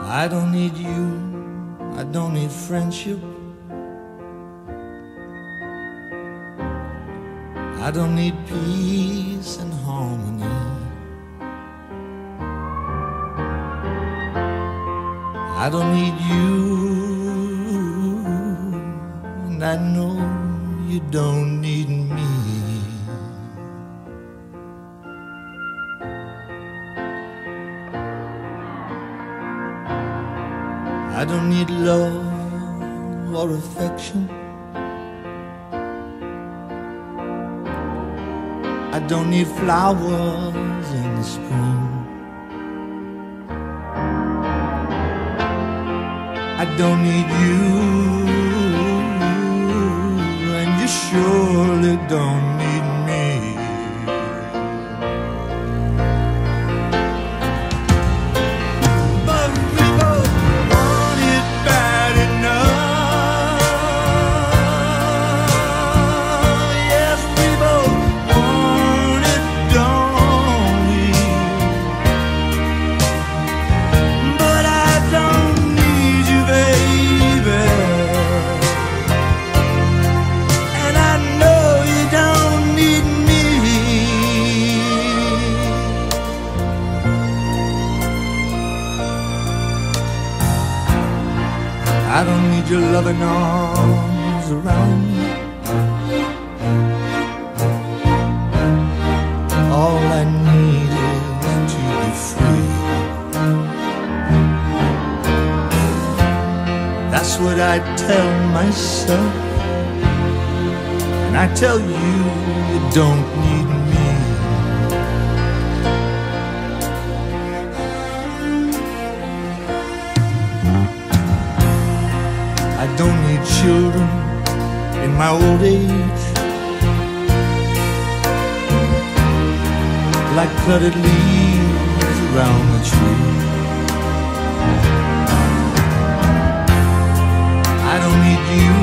I don't need you, I don't need friendship. I don't need peace and harmony. I don't need you, and I know you don't need me. I don't need love or affection. I don't need flowers in the spring. I don't need you, and you surely don't I don't need your loving arms around me. All I need is to be free. That's what I tell myself. And I tell you, you don't don't need children in my old age. Like cluttered leaves around the tree. I don't need you,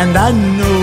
and I know